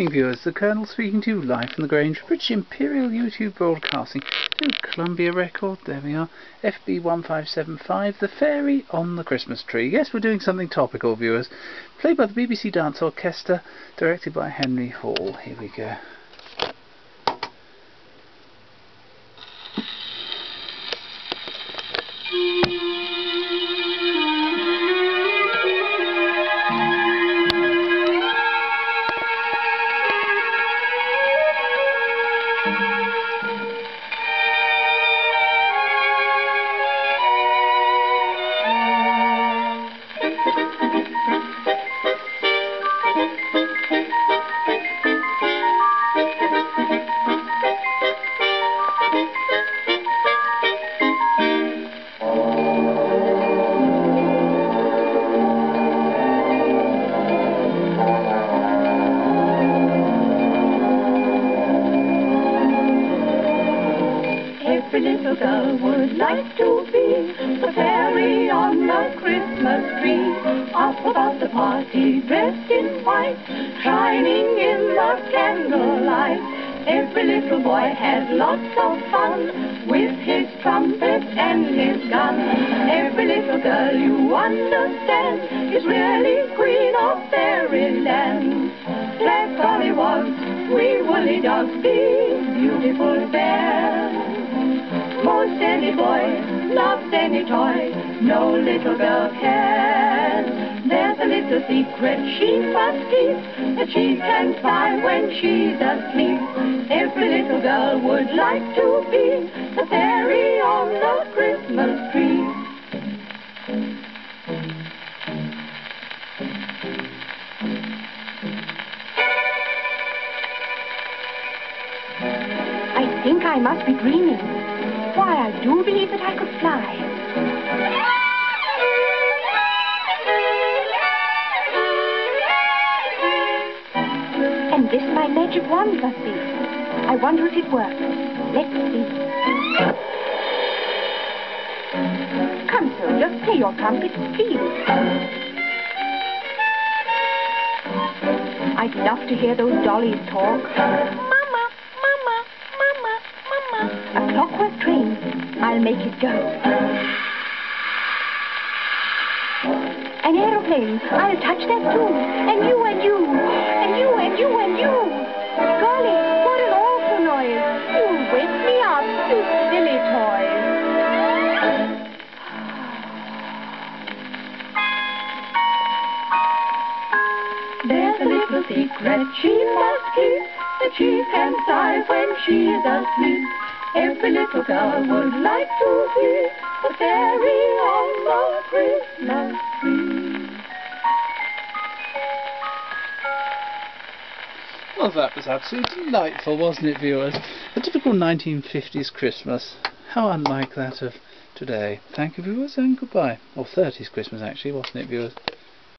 evening viewers, the Colonel speaking to you live from the Grange, British Imperial YouTube Broadcasting, through Columbia Record, there we are, FB1575, The Fairy on the Christmas Tree. Yes, we're doing something topical, viewers. Played by the BBC Dance Orchestra, directed by Henry Hall. Here we go. Every little girl would like to be the fairy on the Christmas tree. Up about the party, dressed in white, shining in the candlelight. Every little boy has lots of fun with his trumpet and his gun. Every little girl, you understand, is really queen of fairyland. Black gollywogs, wee woolly dogs, big beautiful bears. Most any boy loves any toy, no little girl can. There's a little secret she must keep, that she can spy when she's asleep. Every little girl would like to be the fairy on the Christmas tree. I think I must be dreaming. Why, I do believe that I could fly. And this my magic wand must be. I wonder if it works. Let's see. Come, soldier, play your trumpet, please. I'd love to hear those dollies talk. I'll make it go. An aeroplane. I'll touch that too. And you and you. And you and you and you. Golly, what an awful noise. You'll wake me up, you silly toys. There's a little secret she must keep, that she can sigh when she's asleep. Every little girl would like to be the fairy on the Christmas tree. Well, that was absolutely delightful, wasn't it, viewers? A typical 1950s Christmas. How unlike that of today. Thank you, viewers, and goodbye. Or 30s Christmas, actually, wasn't it, viewers?